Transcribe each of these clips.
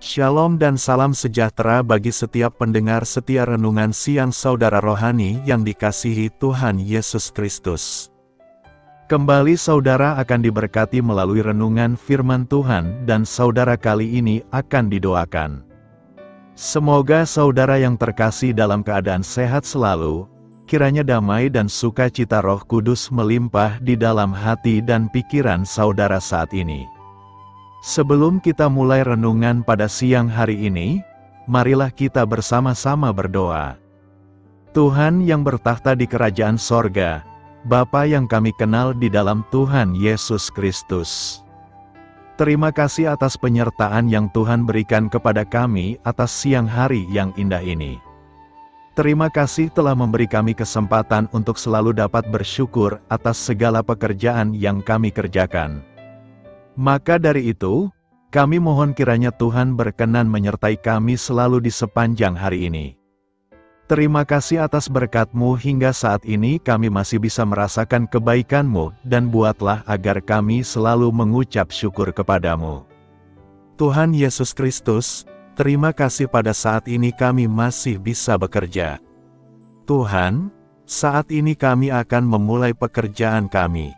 Shalom dan salam sejahtera bagi setiap pendengar setia renungan siang saudara rohani yang dikasihi Tuhan Yesus Kristus. Kembali saudara akan diberkati melalui renungan firman Tuhan dan saudara kali ini akan didoakan. Semoga saudara yang terkasih dalam keadaan sehat selalu, kiranya damai dan sukacita roh kudus melimpah di dalam hati dan pikiran saudara saat ini. Sebelum kita mulai renungan pada siang hari ini, marilah kita bersama-sama berdoa. Tuhan yang bertahta di kerajaan sorga, Bapa yang kami kenal di dalam Tuhan Yesus Kristus. Terima kasih atas penyertaan yang Tuhan berikan kepada kami atas siang hari yang indah ini. Terima kasih telah memberi kami kesempatan untuk selalu dapat bersyukur atas segala pekerjaan yang kami kerjakan. Maka dari itu, kami mohon kiranya Tuhan berkenan menyertai kami selalu di sepanjang hari ini. Terima kasih atas berkat-Mu hingga saat ini kami masih bisa merasakan kebaikan-Mu dan buatlah agar kami selalu mengucap syukur kepadamu. Tuhan Yesus Kristus, terima kasih pada saat ini kami masih bisa bekerja. Tuhan, saat ini kami akan memulai pekerjaan kami.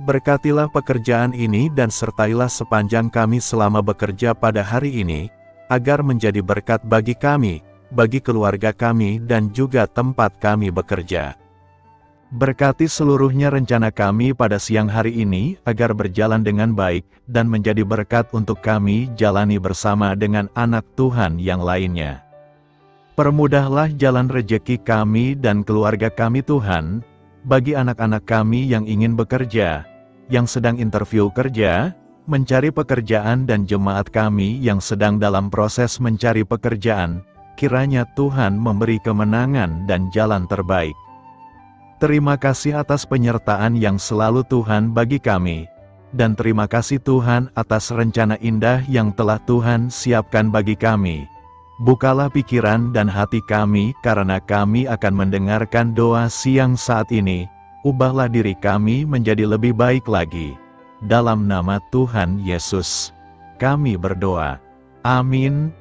Berkatilah pekerjaan ini dan sertailah sepanjang kami selama bekerja pada hari ini, agar menjadi berkat bagi kami, bagi keluarga kami dan juga tempat kami bekerja. Berkati seluruhnya rencana kami pada siang hari ini, agar berjalan dengan baik, dan menjadi berkat untuk kami jalani bersama dengan anak Tuhan yang lainnya. Permudahlah jalan rejeki kami dan keluarga kami Tuhan, bagi anak-anak kami yang ingin bekerja, yang sedang interview kerja, mencari pekerjaan dan jemaat kami yang sedang dalam proses mencari pekerjaan, kiranya Tuhan memberi kemenangan dan jalan terbaik. Terima kasih atas penyertaan yang selalu Tuhan bagi kami, dan terima kasih Tuhan atas rencana indah yang telah Tuhan siapkan bagi kami. Bukalah pikiran dan hati kami karena kami akan mendengarkan doa siang saat ini, ubahlah diri kami menjadi lebih baik lagi. Dalam nama Tuhan Yesus, kami berdoa. Amin.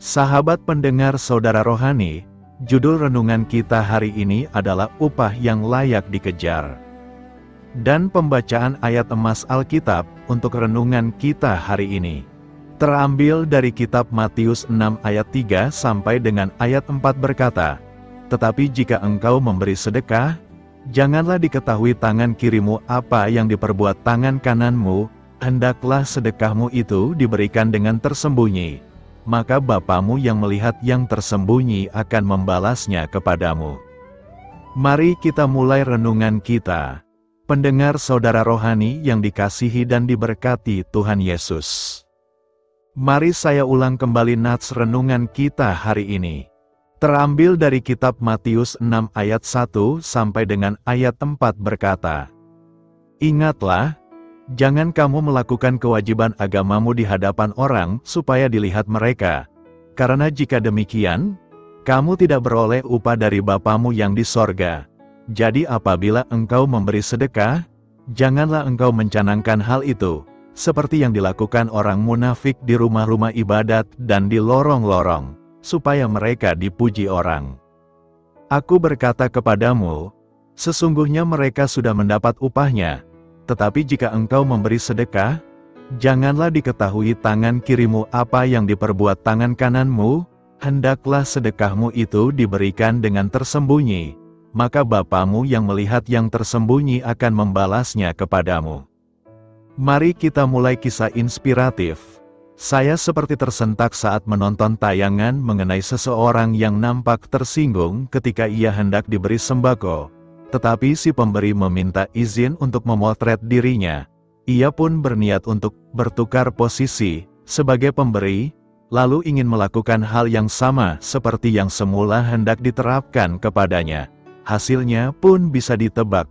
Sahabat pendengar saudara rohani, judul renungan kita hari ini adalah upah yang layak dikejar. Dan pembacaan ayat emas Alkitab untuk renungan kita hari ini. Terambil dari kitab Matius 6 ayat 3 sampai dengan ayat 4 berkata, Tetapi jika engkau memberi sedekah, janganlah diketahui tangan kirimu apa yang diperbuat tangan kananmu, hendaklah sedekahmu itu diberikan dengan tersembunyi. Maka Bapamu yang melihat yang tersembunyi akan membalasnya kepadamu. Mari kita mulai renungan kita. Pendengar saudara rohani yang dikasihi dan diberkati Tuhan Yesus. Mari saya ulang kembali nats renungan kita hari ini. Terambil dari kitab Matius 6 ayat 1 sampai dengan ayat 4 berkata, Ingatlah, jangan kamu melakukan kewajiban agamamu di hadapan orang supaya dilihat mereka. Karena jika demikian, kamu tidak beroleh upah dari Bapamu yang di sorga. Jadi apabila engkau memberi sedekah, janganlah engkau mencanangkan hal itu, seperti yang dilakukan orang munafik di rumah-rumah ibadat dan di lorong-lorong, supaya mereka dipuji orang. Aku berkata kepadamu, sesungguhnya mereka sudah mendapat upahnya, tetapi jika engkau memberi sedekah, janganlah diketahui tangan kirimu apa yang diperbuat tangan kananmu, hendaklah sedekahmu itu diberikan dengan tersembunyi, maka Bapamu yang melihat yang tersembunyi akan membalasnya kepadamu. Mari kita mulai kisah inspiratif. Saya seperti tersentak saat menonton tayangan mengenai seseorang yang nampak tersinggung ketika ia hendak diberi sembako. Tetapi si pemberi meminta izin untuk memotret dirinya. Ia pun berniat untuk bertukar posisi sebagai pemberi, lalu ingin melakukan hal yang sama seperti yang semula hendak diterapkan kepadanya. Hasilnya pun bisa ditebak,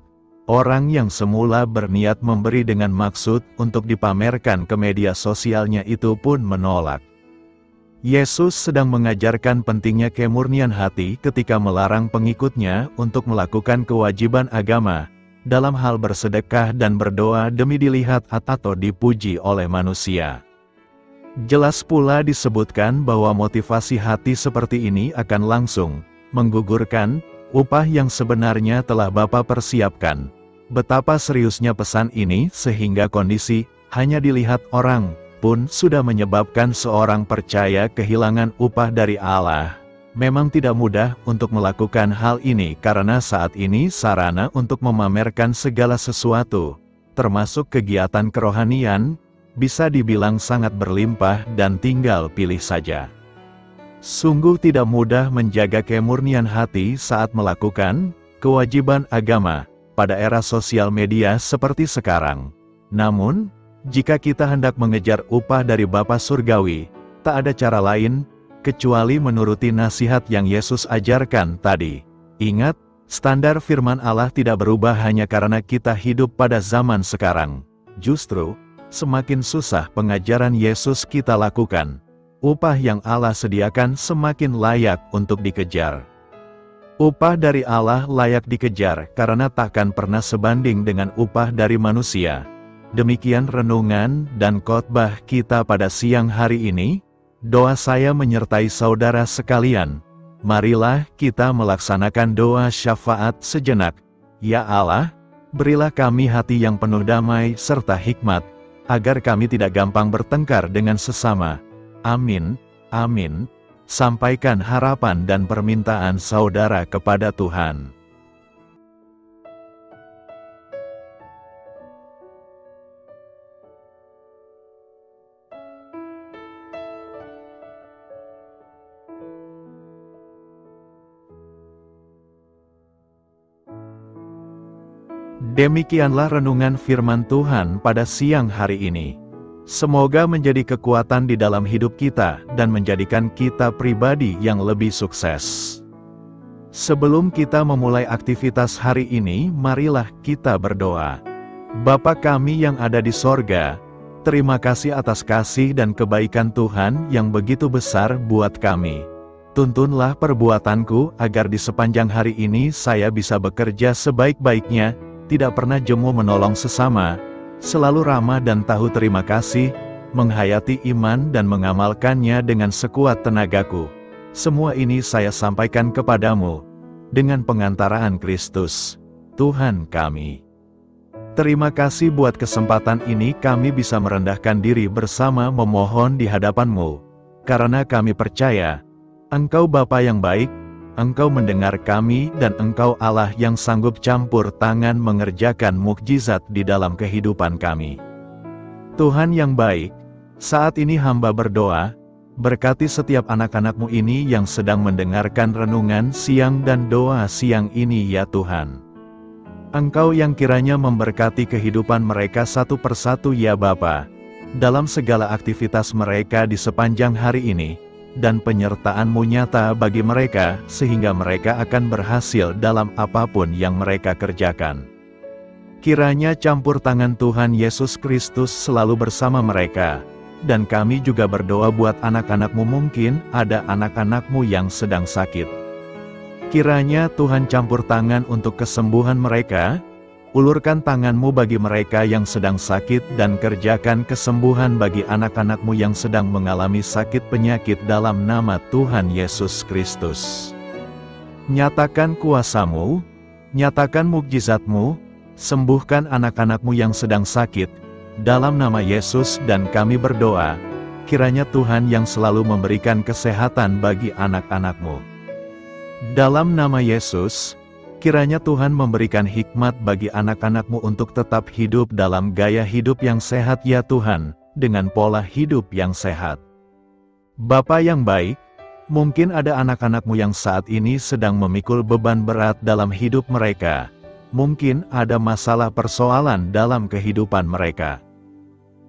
Orang yang semula berniat memberi dengan maksud untuk dipamerkan ke media sosialnya itu pun menolak. Yesus sedang mengajarkan pentingnya kemurnian hati ketika melarang pengikutnya untuk melakukan kewajiban agama, dalam hal bersedekah dan berdoa demi dilihat atau dipuji oleh manusia. Jelas pula disebutkan bahwa motivasi hati seperti ini akan langsung menggugurkan upah yang sebenarnya telah Bapak persiapkan. Betapa seriusnya pesan ini sehingga kondisi hanya dilihat orang pun sudah menyebabkan seorang percaya kehilangan upah dari Allah. Memang tidak mudah untuk melakukan hal ini karena saat ini sarana untuk memamerkan segala sesuatu, termasuk kegiatan kerohanian, bisa dibilang sangat berlimpah dan tinggal pilih saja. Sungguh tidak mudah menjaga kemurnian hati saat melakukan kewajiban agama pada era sosial media seperti sekarang. Namun, jika kita hendak mengejar upah dari Bapa Surgawi, tak ada cara lain kecuali menuruti nasihat yang Yesus ajarkan tadi. Ingat, standar firman Allah tidak berubah hanya karena kita hidup pada zaman sekarang. Justru, semakin susah pengajaran Yesus kita lakukan, upah yang Allah sediakan semakin layak untuk dikejar. Upah dari Allah layak dikejar karena takkan pernah sebanding dengan upah dari manusia. Demikian renungan dan khotbah kita pada siang hari ini. Doa saya menyertai saudara sekalian. Marilah kita melaksanakan doa syafaat sejenak. Ya Allah, berilah kami hati yang penuh damai serta hikmat, agar kami tidak gampang bertengkar dengan sesama. Amin, amin. Sampaikan harapan dan permintaan saudara kepada Tuhan. Demikianlah renungan firman Tuhan pada siang hari ini. Semoga menjadi kekuatan di dalam hidup kita dan menjadikan kita pribadi yang lebih sukses. Sebelum kita memulai aktivitas hari ini, marilah kita berdoa. Bapa kami yang ada di sorga, terima kasih atas kasih dan kebaikan Tuhan yang begitu besar buat kami. Tuntunlah perbuatanku agar di sepanjang hari ini saya bisa bekerja sebaik-baiknya, tidak pernah jemu menolong sesama, selalu ramah dan tahu terima kasih, menghayati iman dan mengamalkannya dengan sekuat tenagaku. Semua ini saya sampaikan kepadamu, dengan pengantaraan Kristus, Tuhan kami. Terima kasih buat kesempatan ini kami bisa merendahkan diri bersama memohon di hadapanmu, karena kami percaya, Engkau Bapa yang baik, Engkau mendengar kami dan Engkau Allah yang sanggup campur tangan mengerjakan mukjizat di dalam kehidupan kami. Tuhan yang baik, saat ini hamba berdoa, berkati setiap anak-anakmu ini yang sedang mendengarkan renungan siang dan doa siang ini ya Tuhan. Engkau yang kiranya memberkati kehidupan mereka satu persatu ya Bapa, dalam segala aktivitas mereka di sepanjang hari ini, dan penyertaanmu nyata bagi mereka, sehingga mereka akan berhasil dalam apa pun yang mereka kerjakan. Kiranya campur tangan Tuhan Yesus Kristus selalu bersama mereka, dan kami juga berdoa buat anak-anakmu mungkin ada anak-anakmu yang sedang sakit. Kiranya Tuhan campur tangan untuk kesembuhan mereka, Ulurkan tanganmu bagi mereka yang sedang sakit dan kerjakan kesembuhan bagi anak-anakmu yang sedang mengalami sakit penyakit dalam nama Tuhan Yesus Kristus. Nyatakan kuasamu, nyatakan mukjizatmu, sembuhkan anak-anakmu yang sedang sakit, dalam nama Yesus dan kami berdoa, kiranya Tuhan yang selalu memberikan kesehatan bagi anak-anakmu. Dalam nama Yesus, Kiranya Tuhan memberikan hikmat bagi anak-anakmu untuk tetap hidup dalam gaya hidup yang sehat ya Tuhan, dengan pola hidup yang sehat. Bapa yang baik, mungkin ada anak-anakmu yang saat ini sedang memikul beban berat dalam hidup mereka. Mungkin ada masalah persoalan dalam kehidupan mereka.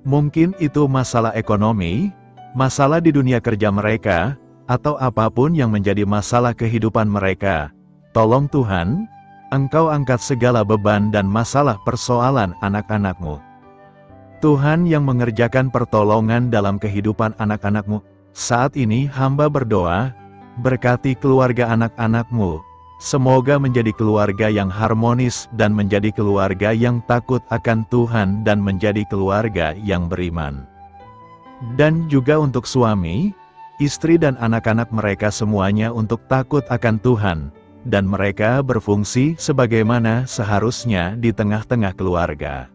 Mungkin itu masalah ekonomi, masalah di dunia kerja mereka, atau apa pun yang menjadi masalah kehidupan mereka Tolong Tuhan, Engkau angkat segala beban dan masalah persoalan anak-anakmu. Tuhan yang mengerjakan pertolongan dalam kehidupan anak-anakmu, saat ini hamba berdoa, berkati keluarga anak-anakmu, Semoga menjadi keluarga yang harmonis dan menjadi keluarga yang takut akan Tuhan dan menjadi keluarga yang beriman. Dan juga untuk suami, istri dan anak-anak mereka semuanya untuk takut akan Tuhan, dan mereka berfungsi sebagaimana seharusnya di tengah-tengah keluarga.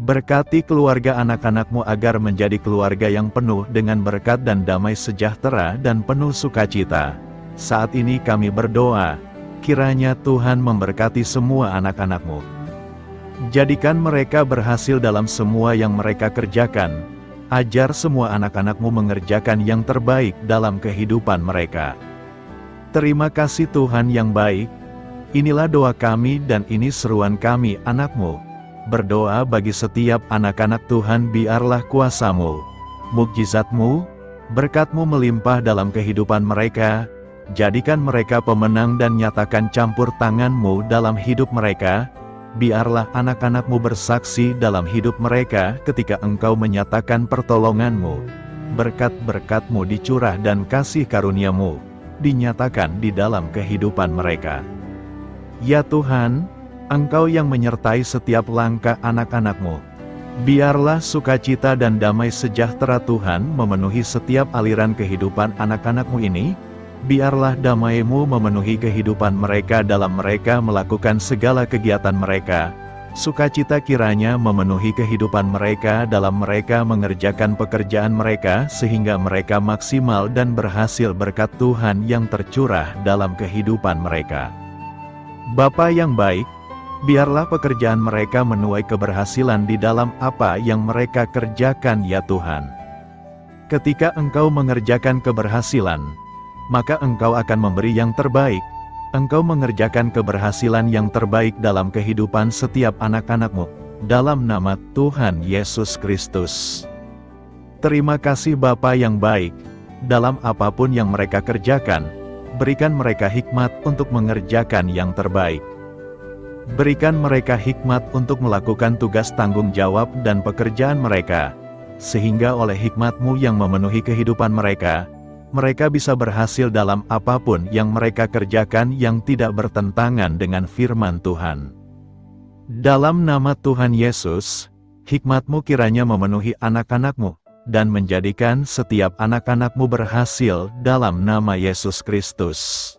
Berkati keluarga anak-anakmu agar menjadi keluarga yang penuh dengan berkat dan damai sejahtera dan penuh sukacita. Saat ini kami berdoa, kiranya Tuhan memberkati semua anak-anakmu. Jadikan mereka berhasil dalam semua yang mereka kerjakan. Ajar semua anak-anakmu mengerjakan yang terbaik dalam kehidupan mereka. Terima kasih Tuhan yang baik. Inilah doa kami dan ini seruan kami anakmu. Berdoa bagi setiap anak-anak Tuhan biarlah kuasamu, mukjizatmu, berkatmu melimpah dalam kehidupan mereka, Jadikan mereka pemenang dan nyatakan campur tanganmu dalam hidup mereka. Biarlah anak-anakmu bersaksi dalam hidup mereka ketika engkau menyatakan pertolonganmu. Berkat-berkatmu dicurah dan kasih karuniamu dinyatakan di dalam kehidupan mereka. Ya Tuhan, Engkau yang menyertai setiap langkah anak-anakmu. Biarlah sukacita dan damai sejahtera Tuhan memenuhi setiap aliran kehidupan anak-anakmu ini, biarlah damaimu memenuhi kehidupan mereka dalam mereka melakukan segala kegiatan mereka. Sukacita kiranya memenuhi kehidupan mereka dalam mereka mengerjakan pekerjaan mereka sehingga mereka maksimal dan berhasil berkat Tuhan yang tercurah dalam kehidupan mereka. Bapa yang baik, biarlah pekerjaan mereka menuai keberhasilan di dalam apa yang mereka kerjakan ya Tuhan. Ketika Engkau mengerjakan keberhasilan, maka engkau akan memberi yang terbaik. Engkau mengerjakan keberhasilan yang terbaik dalam kehidupan setiap anak-anakmu, dalam nama Tuhan Yesus Kristus. Terima kasih Bapa yang baik, dalam apa pun yang mereka kerjakan, berikan mereka hikmat untuk mengerjakan yang terbaik. Berikan mereka hikmat untuk melakukan tugas tanggung jawab dan pekerjaan mereka, sehingga oleh hikmatmu yang memenuhi kehidupan mereka, mereka bisa berhasil dalam apa pun yang mereka kerjakan yang tidak bertentangan dengan firman Tuhan. Dalam nama Tuhan Yesus, hikmatmu kiranya memenuhi anak-anakmu, dan menjadikan setiap anak-anakmu berhasil dalam nama Yesus Kristus.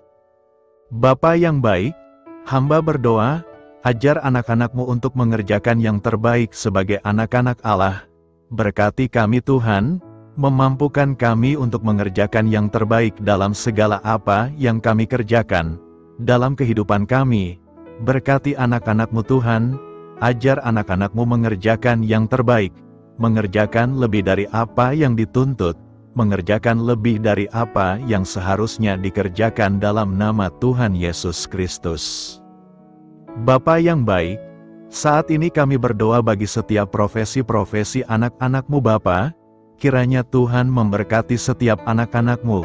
Bapa yang baik, hamba berdoa, ajar anak-anakmu untuk mengerjakan yang terbaik sebagai anak-anak Allah. Berkati kami Tuhan, memampukan kami untuk mengerjakan yang terbaik dalam segala apa yang kami kerjakan, dalam kehidupan kami. Berkati anak-anakmu Tuhan, ajar anak-anakmu mengerjakan yang terbaik, mengerjakan lebih dari apa yang dituntut, mengerjakan lebih dari apa yang seharusnya dikerjakan dalam nama Tuhan Yesus Kristus. Bapa yang baik, saat ini kami berdoa bagi setiap profesi-profesi anak-anakmu Bapa, kiranya Tuhan memberkati setiap anak-anakmu,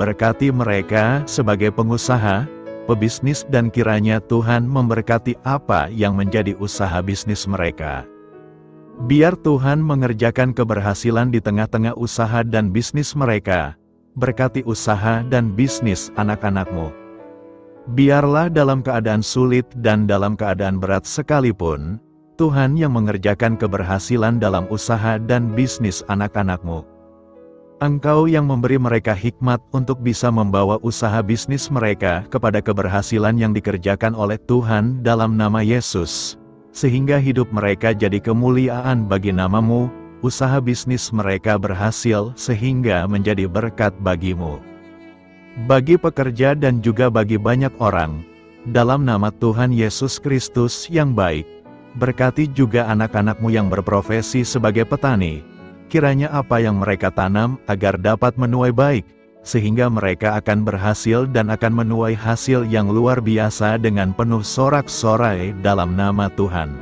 berkati mereka sebagai pengusaha, pebisnis dan kiranya Tuhan memberkati apa yang menjadi usaha bisnis mereka. Biar Tuhan mengerjakan keberhasilan di tengah-tengah usaha dan bisnis mereka, berkati usaha dan bisnis anak-anakmu. Biarlah dalam keadaan sulit dan dalam keadaan berat sekalipun, Tuhan yang mengerjakan keberhasilan dalam usaha dan bisnis anak-anakmu. Engkau yang memberi mereka hikmat untuk bisa membawa usaha bisnis mereka kepada keberhasilan yang dikerjakan oleh Tuhan dalam nama Yesus, sehingga hidup mereka jadi kemuliaan bagi namamu, usaha bisnis mereka berhasil sehingga menjadi berkat bagimu. Bagi pekerja dan juga bagi banyak orang, dalam nama Tuhan Yesus Kristus yang baik, Berkati juga anak-anakmu yang berprofesi sebagai petani. Kiranya apa yang mereka tanam agar dapat menuai baik, sehingga mereka akan berhasil dan akan menuai hasil yang luar biasa dengan penuh sorak-sorai dalam nama Tuhan.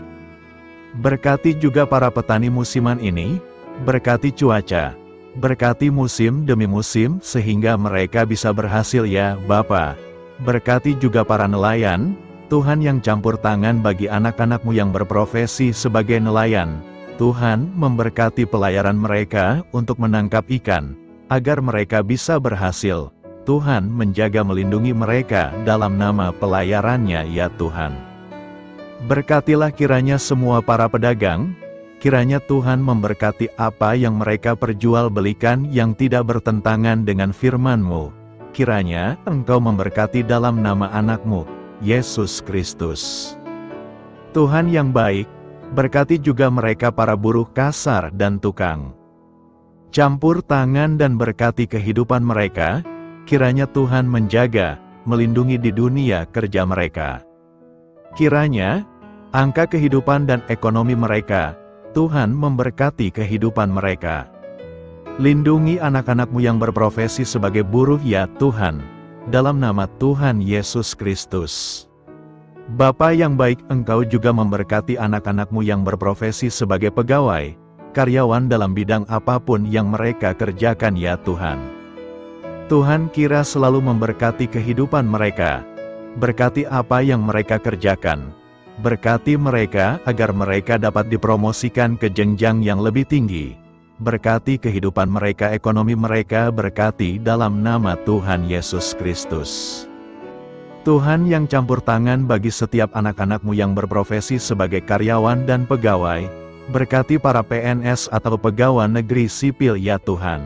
Berkati juga para petani musiman ini, berkati cuaca, berkati musim demi musim sehingga mereka bisa berhasil ya Bapa. Berkati juga para nelayan, Tuhan yang campur tangan bagi anak-anakmu yang berprofesi sebagai nelayan. Tuhan memberkati pelayaran mereka untuk menangkap ikan, agar mereka bisa berhasil. Tuhan menjaga melindungi mereka dalam nama pelayarannya ya Tuhan. Berkatilah kiranya semua para pedagang, kiranya Tuhan memberkati apa yang mereka perjualbelikan yang tidak bertentangan dengan firman-Mu. Kiranya Engkau memberkati dalam nama anakmu, Yesus Kristus. Tuhan yang baik, berkati juga mereka para buruh kasar dan tukang. Campur tangan dan berkati kehidupan mereka, kiranya Tuhan menjaga, melindungi di dunia kerja mereka. Kiranya, angka kehidupan dan ekonomi mereka, Tuhan memberkati kehidupan mereka. Lindungi anak-anakmu yang berprofesi sebagai buruh ya Tuhan, dalam nama Tuhan Yesus Kristus. Bapa yang baik engkau juga memberkati anak-anakmu yang berprofesi sebagai pegawai, karyawan dalam bidang apa pun yang mereka kerjakan ya Tuhan. Tuhan kira selalu memberkati kehidupan mereka. Berkati apa yang mereka kerjakan. Berkati mereka agar mereka dapat dipromosikan ke jenjang yang lebih tinggi. Berkati kehidupan mereka, ekonomi mereka, berkati dalam nama Tuhan Yesus Kristus. Tuhan yang campur tangan bagi setiap anak-anakmu yang berprofesi sebagai karyawan dan pegawai, berkati para PNS atau pegawai negeri sipil ya Tuhan.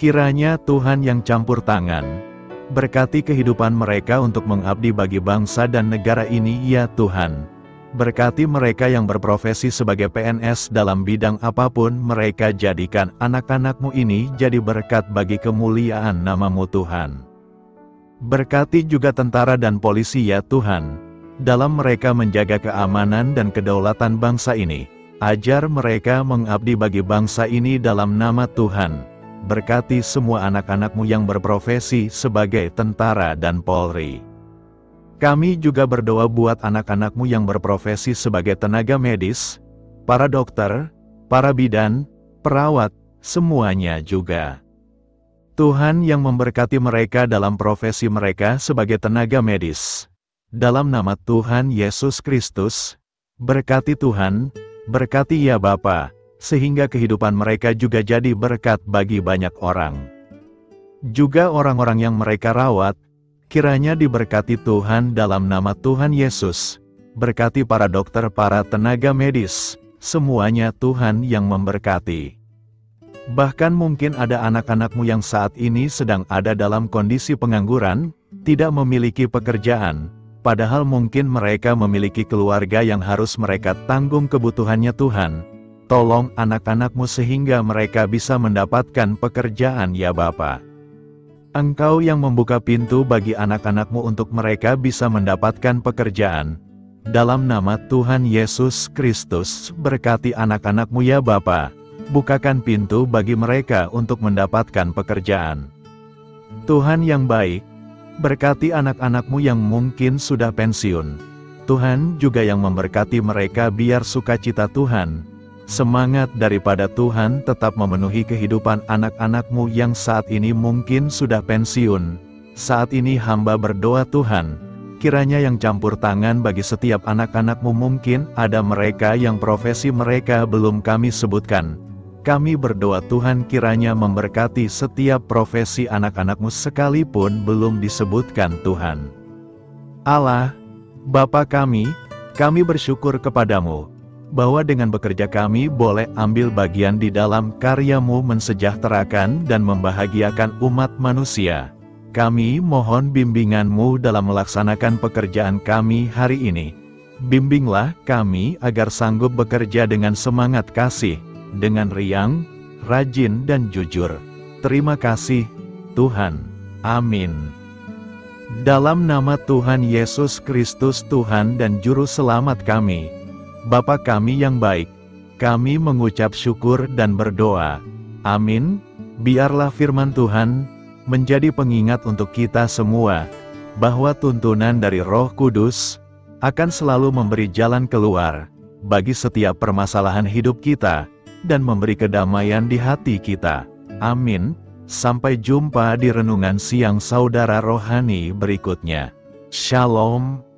Kiranya Tuhan yang campur tangan, berkati kehidupan mereka untuk mengabdi bagi bangsa dan negara ini ya Tuhan. Berkati mereka yang berprofesi sebagai PNS dalam bidang apa pun mereka jadikan anak-anakmu ini jadi berkat bagi kemuliaan namamu Tuhan. Berkati juga tentara dan polisi ya Tuhan, dalam mereka menjaga keamanan dan kedaulatan bangsa ini. Ajar mereka mengabdi bagi bangsa ini dalam nama Tuhan berkati semua anak-anakmu yang berprofesi sebagai tentara dan polri. Kami juga berdoa buat anak-anakmu yang berprofesi sebagai tenaga medis, para dokter, para bidan, perawat, semuanya juga. Tuhan yang memberkati mereka dalam profesi mereka sebagai tenaga medis. Dalam nama Tuhan Yesus Kristus, berkati Tuhan, berkati ya Bapa sehingga kehidupan mereka juga jadi berkat bagi banyak orang. Juga orang-orang yang mereka rawat, kiranya diberkati Tuhan dalam nama Tuhan Yesus, berkati para dokter, para tenaga medis, semuanya Tuhan yang memberkati. Bahkan mungkin ada anak-anakmu yang saat ini sedang ada dalam kondisi pengangguran, tidak memiliki pekerjaan, padahal mungkin mereka memiliki keluarga yang harus mereka tanggung kebutuhannya Tuhan, Tolong anak-anakmu sehingga mereka bisa mendapatkan pekerjaan ya Bapa. Engkau yang membuka pintu bagi anak-anakmu untuk mereka bisa mendapatkan pekerjaan. Dalam nama Tuhan Yesus Kristus, berkati anak-anakmu ya Bapa. Bukakan pintu bagi mereka untuk mendapatkan pekerjaan. Tuhan yang baik, berkati anak-anakmu yang mungkin sudah pensiun. Tuhan juga yang memberkati mereka biar sukacita Tuhan, Semangat daripada Tuhan tetap memenuhi kehidupan anak-anakmu yang saat ini mungkin sudah pensiun. Saat ini hamba berdoa Tuhan, kiranya yang campur tangan bagi setiap anak-anakmu mungkin ada mereka yang profesi mereka belum kami sebutkan. Kami berdoa Tuhan kiranya memberkati setiap profesi anak-anakmu sekalipun belum disebutkan Tuhan. Allah, Bapa kami, kami bersyukur kepadamu bahwa dengan bekerja kami boleh ambil bagian di dalam karyamu mensejahterakan dan membahagiakan umat manusia. Kami mohon bimbinganmu dalam melaksanakan pekerjaan kami hari ini. Bimbinglah kami agar sanggup bekerja dengan semangat kasih, dengan riang, rajin dan jujur. Terima kasih, Tuhan. Amin. Dalam nama Tuhan Yesus Kristus Tuhan dan Juru Selamat kami, Bapa kami yang baik, kami mengucap syukur dan berdoa. Amin. Biarlah firman Tuhan menjadi pengingat untuk kita semua, bahwa tuntunan dari Roh Kudus akan selalu memberi jalan keluar bagi setiap permasalahan hidup kita dan memberi kedamaian di hati kita. Amin. Sampai jumpa di renungan siang saudara rohani berikutnya. Shalom.